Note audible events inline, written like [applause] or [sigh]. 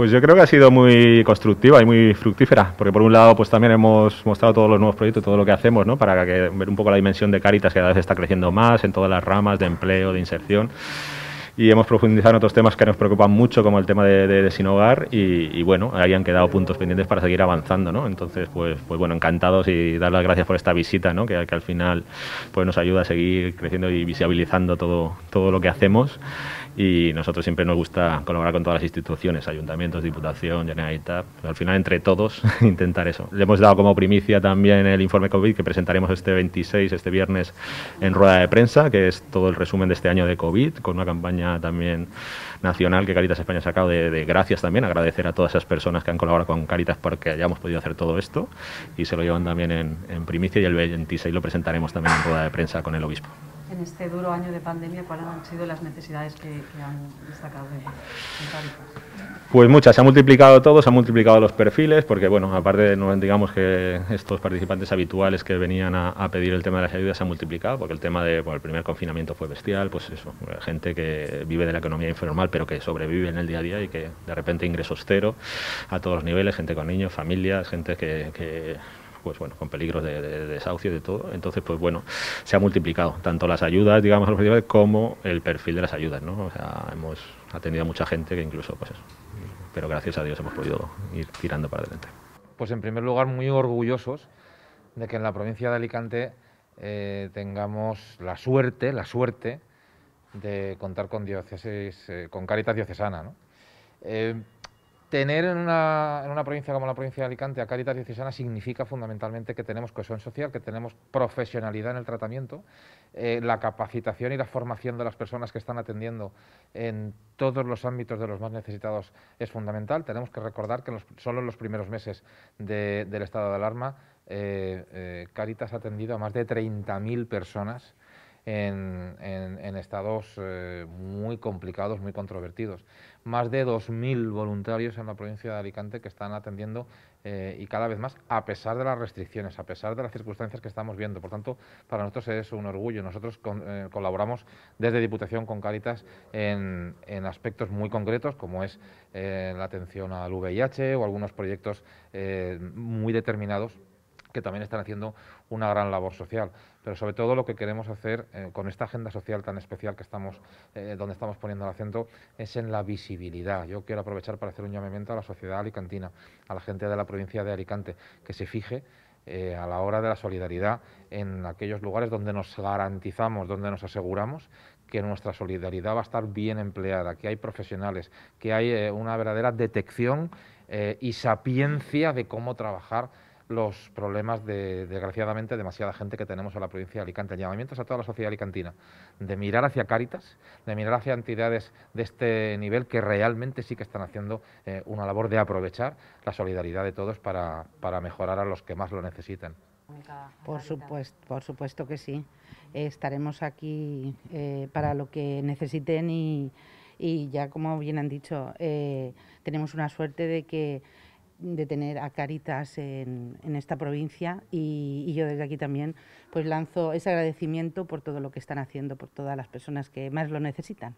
Pues yo creo que ha sido muy constructiva y muy fructífera, porque por un lado pues también hemos mostrado todos los nuevos proyectos, todo lo que hacemos, ¿no? Para que, ver un poco la dimensión de Caritas que cada vez está creciendo más en todas las ramas de empleo, de inserción y hemos profundizado en otros temas que nos preocupan mucho, como el tema de, de, sin hogar, y, bueno, ahí han quedado puntos pendientes para seguir avanzando, ¿no? Entonces, pues, pues bueno, encantados y dar las gracias por esta visita, ¿no? Que, que al final pues nos ayuda a seguir creciendo y visibilizando todo, todo lo que hacemos y nosotros siempre nos gusta colaborar con todas las instituciones, ayuntamientos, diputación, Generalitat, al final entre todos [laughs] intentar eso. Le hemos dado como primicia también el informe COVID que presentaremos este 26, este viernes en rueda de prensa, que es todo el resumen de este año de COVID, con una campaña también nacional que Caritas España ha sacado de, gracias también, agradecer a todas esas personas que han colaborado con Caritas porque hayamos podido hacer todo esto y se lo llevan también en, en primicia y el 26 lo presentaremos también en rueda de prensa con el obispo en este duro año de pandemia, ¿cuáles han sido las necesidades que, han destacado Pues muchas, se ha multiplicado todo, se han multiplicado los perfiles, porque bueno, aparte de, digamos que estos participantes habituales que venían a, pedir el tema de las ayudas se han multiplicado, porque el tema de, el primer confinamiento fue bestial, pues eso, gente que vive de la economía informal, pero que sobrevive en el día a día y que de repente ingresos cero a todos los niveles, gente con niños, familias, gente que pues bueno, con peligros de, desahucio y de todo. Entonces, pues bueno, se ha multiplicado tanto las ayudas, digamos, a los como el perfil de las ayudas, ¿no? O sea, hemos atendido a mucha gente que incluso, pues eso. Pero gracias a Dios hemos podido ir tirando para adelante. Pues en primer lugar, muy orgullosos de que en la provincia de Alicante eh, tengamos la suerte, la suerte de contar con diócesis, eh, con Caritas diocesana. Eh, Tener en una, en una, provincia como la provincia de Alicante a Caritas Diocesana significa fundamentalmente que tenemos cohesión social, que tenemos profesionalidad en el tratamiento, eh, la capacitación y la formación de las personas que están atendiendo en todos los ámbitos de los más necesitados es fundamental. Tenemos que recordar que solo en los primeros meses del estado de alarma eh, eh, Caritas ha atendido a más de 30.000 personas en, en, estados eh, muy complicados, muy controvertidos. Más de 2.000 voluntarios en la provincia de Alicante que están atendiendo eh, y cada vez más a pesar de las restricciones, a pesar de las circunstancias que estamos viendo. Por tanto, para nosotros es un orgullo. Nosotros eh, colaboramos desde Diputación con Caritas en, en aspectos muy concretos, como es la atención al VIH o algunos proyectos muy determinados que también están haciendo una gran labor social. Pero sobre todo lo que queremos hacer eh, con esta agenda social tan especial que estamos, eh, donde estamos poniendo el acento, es en la visibilidad. Yo quiero aprovechar para hacer un llamamiento a la sociedad alicantina, a la gente de la provincia de Alicante, que se fije eh, a la hora de la solidaridad en aquellos lugares donde nos garantizamos, donde nos aseguramos que nuestra solidaridad va a estar bien empleada, que hay profesionales, que hay una verdadera detección y sapiencia de cómo trabajar los problemas de, desgraciadamente, demasiada gente que tenemos en la provincia de Alicante. Llamamientos a toda la sociedad alicantina de mirar hacia Cáritas, de mirar hacia entidades de este nivel que realmente sí que están haciendo eh, una labor de aprovechar la solidaridad de todos para, mejorar a los que más lo necesitan. Por supuesto, por supuesto que sí. estaremos aquí eh, para lo que necesiten y, ya como bien han dicho, eh, tenemos una suerte de que de tener a Caritas en, esta provincia y, yo desde aquí también pues lanzo ese agradecimiento por todo lo que están haciendo, por todas las personas que más lo necesitan.